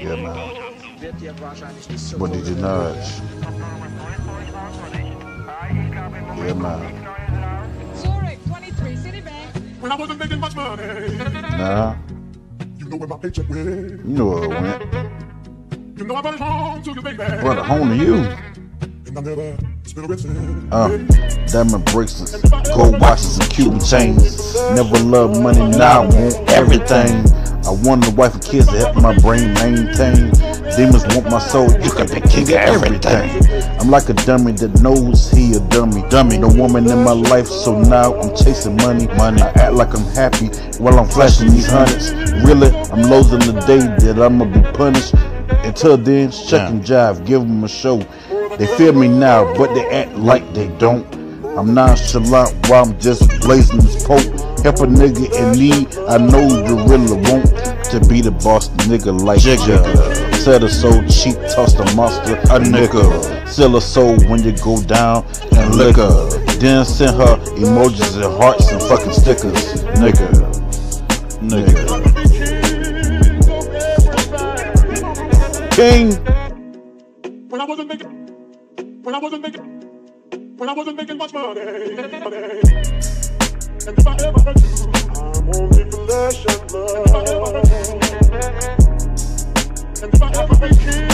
Yeah, man. wird dir wahrscheinlich nicht so What did you nudge? Yeah, man. Zurich 23 Citibank. When I wasn't making much money, Nah, you know where my paycheck went. you know where it went. You know I brought it home to you, baby. Brought it home to you. And I never spent a red. Uh, diamond bracelets, gold watches, and Cuban chains. Never loved money, now I want everything. I want a wife and kids to help my brain maintain. Demons want my soul, you can be king of everything. I'm like a dummy that knows he a dummy. Dummy, no woman in my life, so now I'm chasing money. Money, I act like I'm happy while I'm flashing these hundreds. Really, I'm losing the day that I'ma be punished. Until then, check and jive, give them a show. They feel me now, but they act like they don't. I'm nonchalant while I'm just blazing this poke. Help a nigga in need, I know the real want to be the boss nigga like Jigga. Sell a soul cheap, toss the monster a nigga. Sell a soul when you go down and liquor. Then send her emojis and hearts and fucking stickers. Nigga. Nigga. King. When I wasn't making, when I wasn't making, when I wasn't making much money, money. And if I ever hurt you, I'm only flesh and blood. And if I ever hurt you, and if I ever be killed.